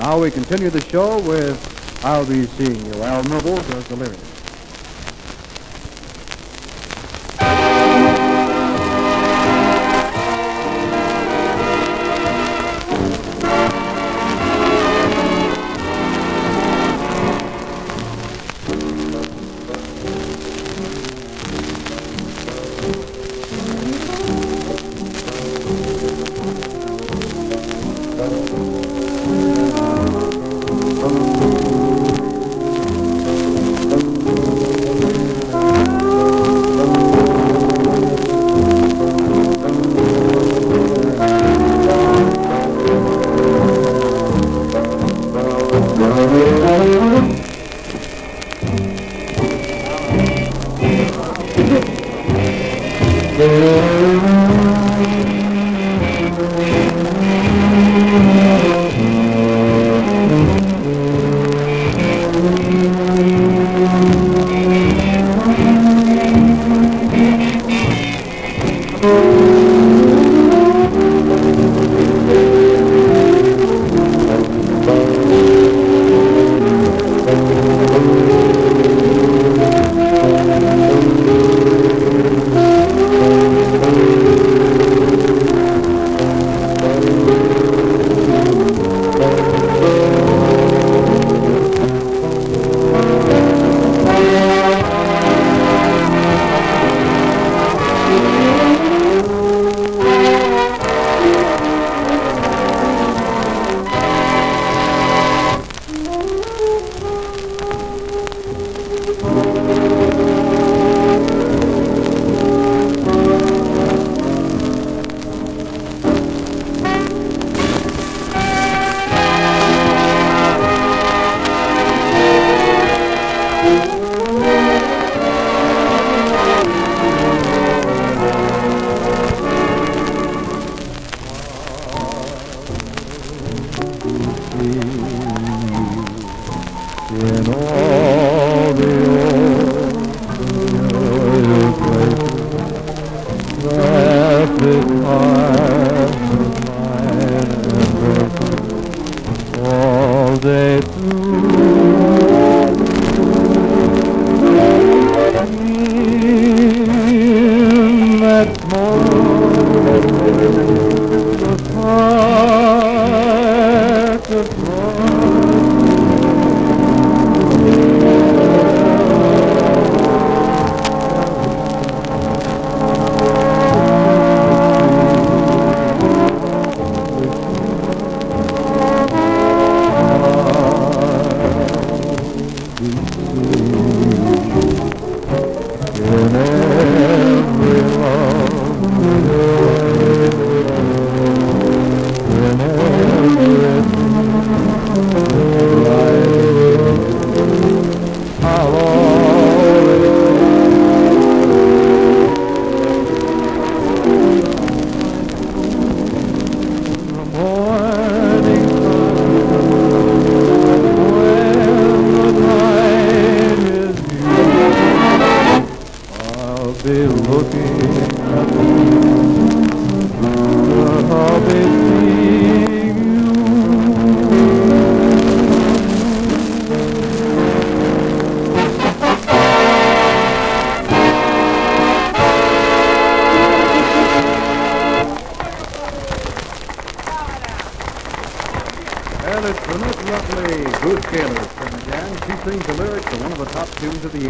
Now we continue the show with I'll Be Seeing You. Al Noble does the lyrics. Tombs to the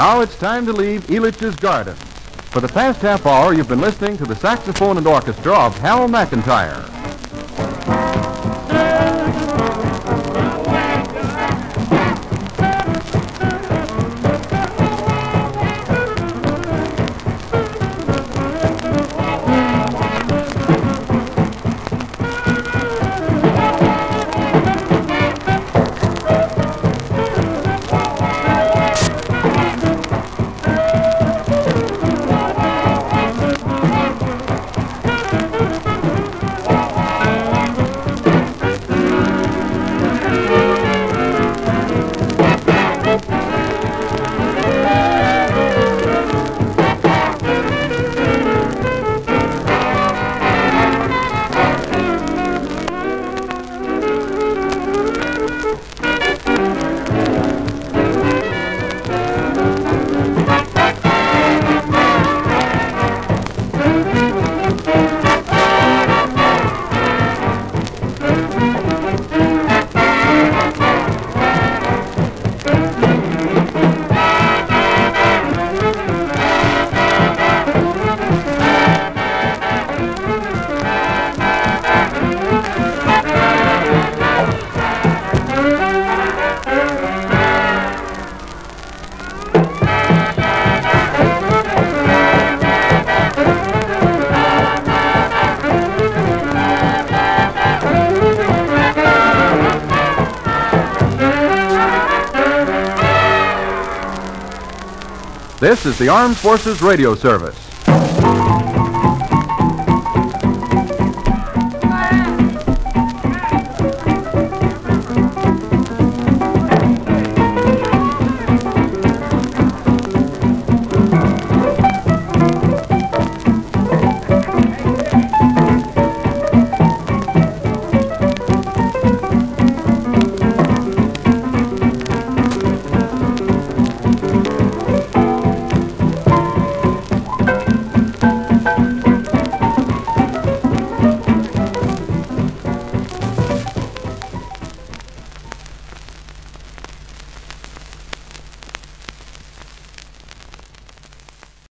Now it's time to leave Elitch's Garden. For the past half hour, you've been listening to the saxophone and orchestra of Hal McIntyre. This is the Armed Forces Radio Service.